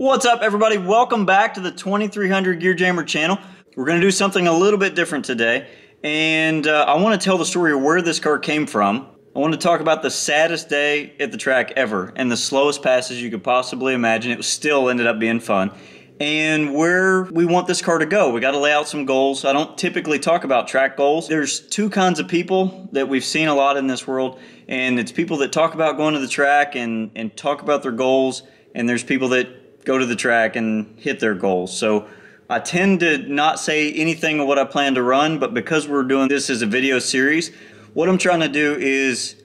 What's up everybody? Welcome back to the 2300 Gear Jammer channel. We're going to do something a little bit different today and uh, I want to tell the story of where this car came from. I want to talk about the saddest day at the track ever and the slowest passes you could possibly imagine. It still ended up being fun and where we want this car to go. We got to lay out some goals. I don't typically talk about track goals. There's two kinds of people that we've seen a lot in this world, and it's people that talk about going to the track and, and talk about their goals, and there's people that go to the track and hit their goals. So I tend to not say anything of what I plan to run, but because we're doing this as a video series, what I'm trying to do is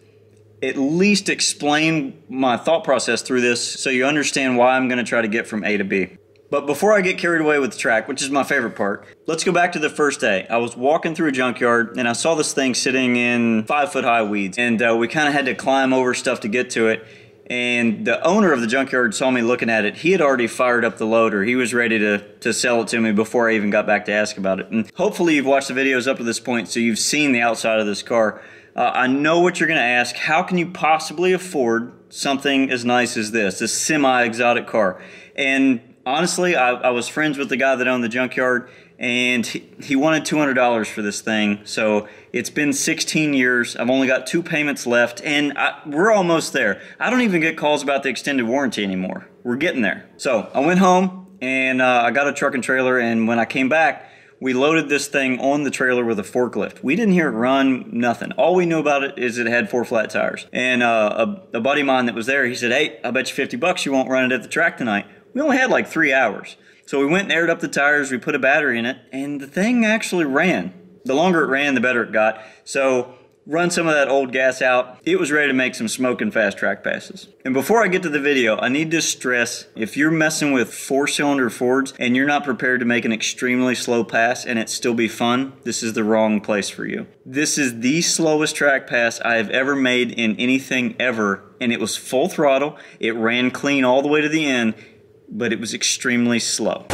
at least explain my thought process through this so you understand why I'm going to try to get from A to B. But before I get carried away with the track, which is my favorite part, let's go back to the first day. I was walking through a junkyard and I saw this thing sitting in five foot high weeds. And uh, we kind of had to climb over stuff to get to it. And the owner of the junkyard saw me looking at it. He had already fired up the loader. He was ready to, to sell it to me before I even got back to ask about it. And hopefully you've watched the videos up to this point so you've seen the outside of this car. Uh, I know what you're going to ask. How can you possibly afford something as nice as this, this semi-exotic car? And honestly, I, I, was friends with the guy that owned the junkyard, and he, wanted $200 for this thing. So it's been 16 years. I've only got two payments left, and I, we're almost there. I don't even get calls about the extended warranty anymore. We're getting there. So I went home, and uh, I got a truck and trailer, and when I came back, we loaded this thing on the trailer with a forklift. We didn't hear it run, nothing. All we knew about it is it had four flat tires. And uh, a, a buddy of mine that was there, he said, hey, I'll bet you 50 bucks you won't run it at the track tonight. We only had like three hours. So we went and aired up the tires, we put a battery in it, and the thing actually ran. The longer it ran, the better it got. So run some of that old gas out. It was ready to make some smoking fast track passes. And before I get to the video, I need to stress, if you're messing with four cylinder Fords and you're not prepared to make an extremely slow pass and it still be fun, this is the wrong place for you. This is the slowest track pass I have ever made in anything ever. And it was full throttle. It ran clean all the way to the end but it was extremely slow.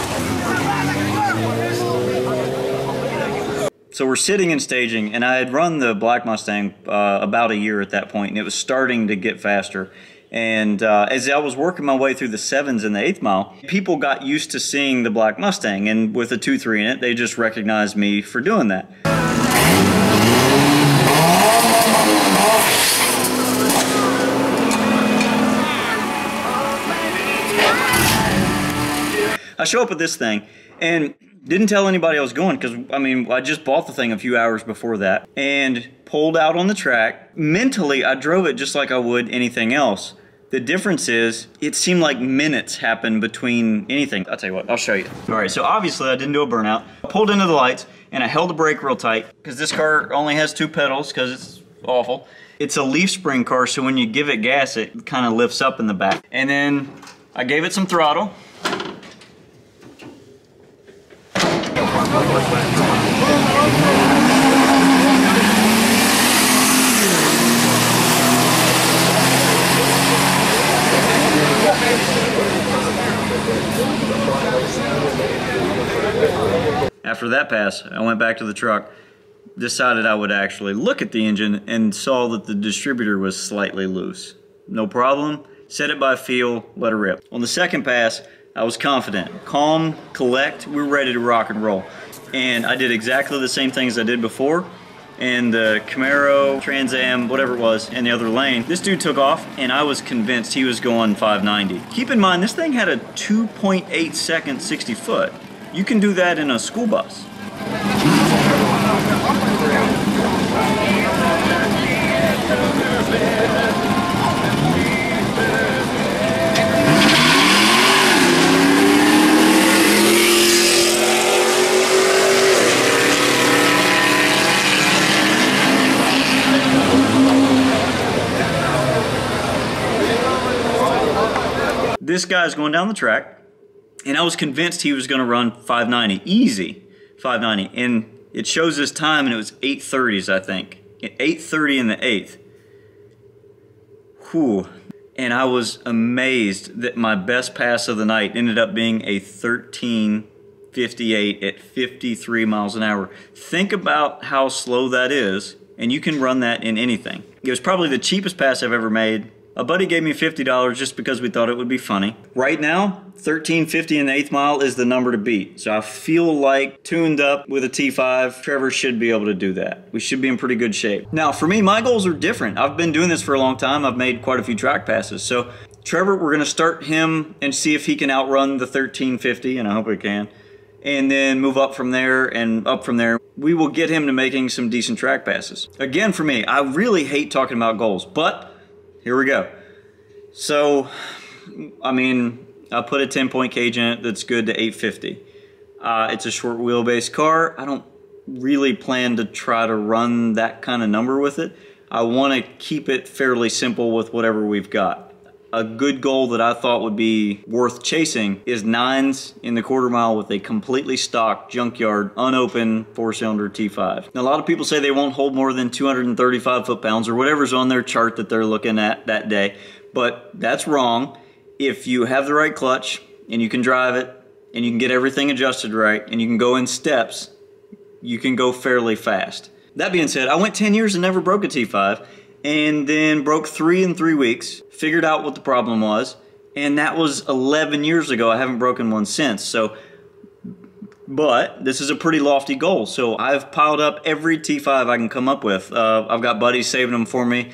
So we're sitting and staging, and I had run the Black Mustang uh, about a year at that point, and it was starting to get faster. And uh, as I was working my way through the sevens and the eighth mile, people got used to seeing the Black Mustang, and with a 2-3 in it, they just recognized me for doing that. I show up at this thing and didn't tell anybody I was going because I mean I just bought the thing a few hours before that and pulled out on the track. Mentally, I drove it just like I would anything else. The difference is it seemed like minutes happened between anything. I'll tell you what, I'll show you. All right, so obviously I didn't do a burnout. I pulled into the lights and I held the brake real tight because this car only has two pedals because it's awful. It's a leaf spring car, so when you give it gas, it kind of lifts up in the back. And then I gave it some throttle. After that pass, I went back to the truck, decided I would actually look at the engine and saw that the distributor was slightly loose. No problem, set it by feel, let it rip. On the second pass, I was confident. Calm, collect, we were ready to rock and roll. And I did exactly the same thing as I did before. And the Camaro, Trans Am, whatever it was, in the other lane, this dude took off and I was convinced he was going 590. Keep in mind, this thing had a 2.8 second 60 foot. You can do that in a school bus. This guy's going down the track, and I was convinced he was going to run 590, easy 590, and it shows his time, and it was 830s, I think. 830 in the 8th. Whew. And I was amazed that my best pass of the night ended up being a 1358 at 53 miles an hour. Think about how slow that is, and you can run that in anything. It was probably the cheapest pass I've ever made A buddy gave me $50 just because we thought it would be funny. Right now, 1350 in the eighth mile is the number to beat. So I feel like tuned up with a T5, Trevor should be able to do that. We should be in pretty good shape. Now, for me, my goals are different. I've been doing this for a long time. I've made quite a few track passes. So Trevor, we're going to start him and see if he can outrun the 1350, and I hope he can and then move up from there and up from there. We will get him to making some decent track passes. Again, for me, I really hate talking about goals, but here we go. So, I mean, I put a 10 point cage in it that's good to 850. Uh, it's a short wheelbase car. I don't really plan to try to run that kind of number with it. I want to keep it fairly simple with whatever we've got a good goal that I thought would be worth chasing is nines in the quarter mile with a completely stock junkyard unopened four cylinder T5. Now, a lot of people say they won't hold more than 235 foot pounds or whatever's on their chart that they're looking at that day, but that's wrong. If you have the right clutch and you can drive it and you can get everything adjusted right and you can go in steps, you can go fairly fast. That being said, I went 10 years and never broke a T5 and then broke three in three weeks, figured out what the problem was, and that was 11 years ago. I haven't broken one since. So, but this is a pretty lofty goal. So I've piled up every T5 I can come up with. Uh, I've got buddies saving them for me.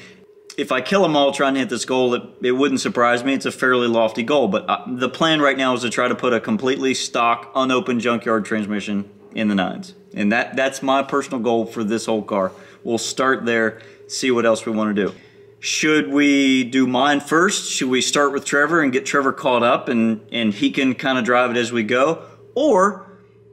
If I kill them all trying to hit this goal, it, it wouldn't surprise me. It's a fairly lofty goal, but uh, the plan right now is to try to put a completely stock, unopened junkyard transmission in the nines. And that, that's my personal goal for this whole car. We'll start there see what else we want to do. Should we do mine first? Should we start with Trevor and get Trevor caught up and, and he can kind of drive it as we go? Or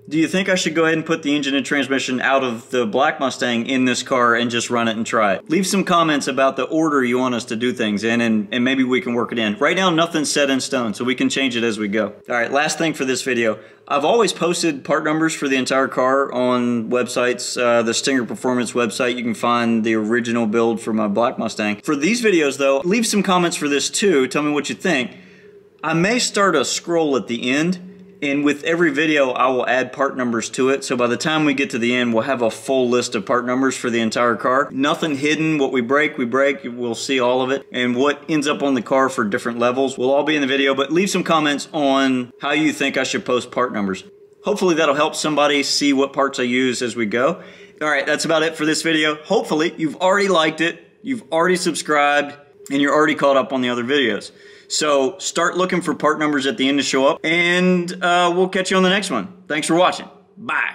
do you think I should go ahead and put the engine and transmission out of the Black Mustang in this car and just run it and try it? Leave some comments about the order you want us to do things in and, and maybe we can work it in. Right now, nothing's set in stone, so we can change it as we go. All right, last thing for this video. I've always posted part numbers for the entire car on websites. Uh, the Stinger Performance website, you can find the original build for my Black Mustang. For these videos though, leave some comments for this too. Tell me what you think. I may start a scroll at the end and with every video, I will add part numbers to it. So by the time we get to the end, we'll have a full list of part numbers for the entire car. Nothing hidden. What we break, we break. We'll see all of it. And what ends up on the car for different levels will all be in the video. But leave some comments on how you think I should post part numbers. Hopefully that'll help somebody see what parts I use as we go. All right, that's about it for this video. Hopefully you've already liked it, you've already subscribed, and you're already caught up on the other videos. So start looking for part numbers at the end to show up, and uh, we'll catch you on the next one. Thanks for watching. Bye.